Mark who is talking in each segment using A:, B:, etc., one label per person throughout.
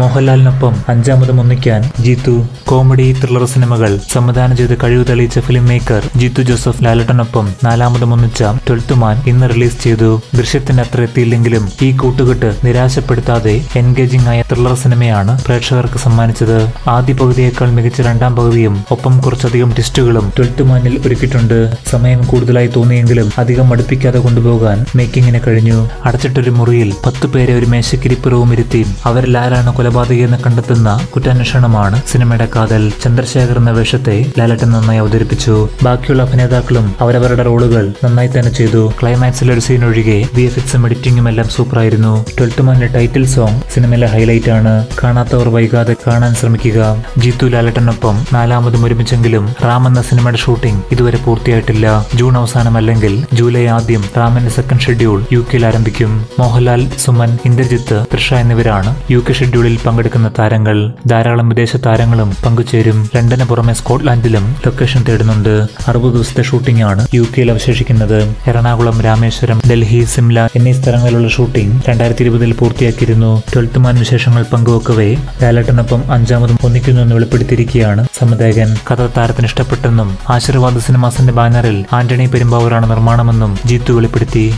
A: മോഹൻലാലിനൊപ്പം അഞ്ചാമതും ഒന്നിക്കാൻ Jeethu comedy thriller സിനിമകൾ സംവിധാനം ചെയ്ത് കഴിവ് തെളിയിച്ച ഫിലിം മേക്കർ ജീത്തു ജോസഫ് ലാലട്ടനൊപ്പം നാലാമതും ഒന്നിച്ച ട്വൽത്ത് മാൻ ഇന്ന് റിലീസ് ചെയ്തു. ദൃശ്യത്തിന് അത്ര എത്തിയില്ലെങ്കിലും ഈ കൂട്ടുകെട്ട് നിരാശപ്പെടുത്താതെ എൻഗേജിംഗ് ആയ ത്രില്ലർ സിനിമയാണ് പ്രേക്ഷകർക്ക് സമ്മാനിച്ചത്. ആദ്യ പകുതിയേക്കാൾ മികച്ച രണ്ടാം പകുതിയും ഒപ്പം കുറച്ചധികം ടിസ്റ്റുകളും ട്വൽത്ത് മാനിൽ ഒരുക്കിയിട്ടുണ്ട്. സമയം കൂടുതലായി തോന്നിയെങ്കിലും അധികം മടുപ്പിക്കാതെ കൊണ്ടുപോകാൻ മേക്കിങ്ങിന് കഴിഞ്ഞു. അടച്ചിട്ടൊരു മുറിയിൽ പത്ത് പേരെ ഒരു മേശക്കിരിപ്പുറവും ഇരുത്തി അവരിൽ ആരാണ് കൊലപാതകി എന്ന് കണ്ടെത്തുന്ന കുറ്റാന്വേഷണമാണ് സിനിമയുടെ കാതൽ ചന്ദ്രശേഖർ എന്ന വേഷത്തെ ലാലട്ടൻ നന്നായി അവതരിപ്പിച്ചു. ബാക്കിയുള്ള അഭിനേതാക്കളും അവരവരുടെ റോളുകൾ നന്നായി തന്നെ ചെയ്തു. ക്ലൈമാക്സിലെ ഒരു സീൻ ഒഴികെ വി എഫ് എക്സും എഡിറ്റിംഗും എല്ലാം സൂപ്പറായിരുന്നു ട്വൽത്ത് മാനിന്റെ ടൈറ്റിൽ സോങ് സിനിമയിലെ ഹൈലൈറ്റ് ആണ്. കാണാത്തവർ വൈകാതെ കാണാൻ ശ്രമിക്കുക. ജീത്തു ലാലട്ടനൊപ്പം നാലാമതും ഒരുമിച്ചെങ്കിലും റാം എന്ന സിനിമയുടെ ഷൂട്ടിംഗ് ഇതുവരെ പൂർത്തിയായിട്ടില്ല. ജൂൺ അവസാനം അല്ലെങ്കിൽ ജൂലൈ ആദ്യം റാമിന്റെ സെക്കൻഡ് ഷെഡ്യൂൾ യു കെയിൽ ആരംഭിക്കും. മോഹൻലാൽ സുമൻ ഇന്ദ്രജിത്ത് തൃഷ എന്നിവരാണ് യു കെ ഷെഡ്യൂളിൽ പങ്കെടുക്കുന്ന താരങ്ങൾ ധാരാളം വിദേശ താരങ്ങളും പങ്കുചേരും. ലണ്ടന് പുറമെ സ്കോട്ട്ലാൻഡിലും ലൊക്കേഷൻ തേടുന്നുണ്ട്. അറുപത് ദിവസത്തെ ഷൂട്ടിംഗ് ആണ് യു കെയിൽ അവശേഷിക്കുന്നത്. എറണാകുളം രാമേശ്വരം ഡൽഹി സിംല എന്നീ സ്ഥലങ്ങളിലുള്ള ഷൂട്ടിംഗ് രണ്ടായിരത്തി ഇരുപതിൽ പൂർത്തിയാക്കിയിരുന്നു. ട്വൽത്ത് മാൻ വിശേഷങ്ങൾ പങ്കുവെക്കവേ ലാലട്ടനൊപ്പം അഞ്ചാമതും ഒന്നിക്കുന്നു എന്ന് വെളിപ്പെടുത്തിയിരിക്കുകയാണ് സംവിധായകൻ. കഥ താരത്തിന് ഇഷ്ടപ്പെട്ടെന്നും ആശീർവാദ സിനിമാസിന്റെ ബാനറിൽ ആന്റണി പെരുമ്പാവൂരാണ് നിർമ്മാണമെന്നും ജീത്തു വെളിപ്പെടുത്തി.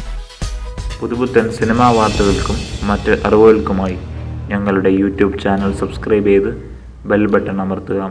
B: പുതുപുത്തൻ സിനിമാ വാർത്തകൾക്കും മറ്റ് അറിവുകൾക്കുമായി ഞങ്ങളുടെ യൂട്യൂബ് ചാനൽ സബ്സ്ക്രൈബ് ചെയ്ത് ബെൽ ബട്ടൺ അമർത്തുക.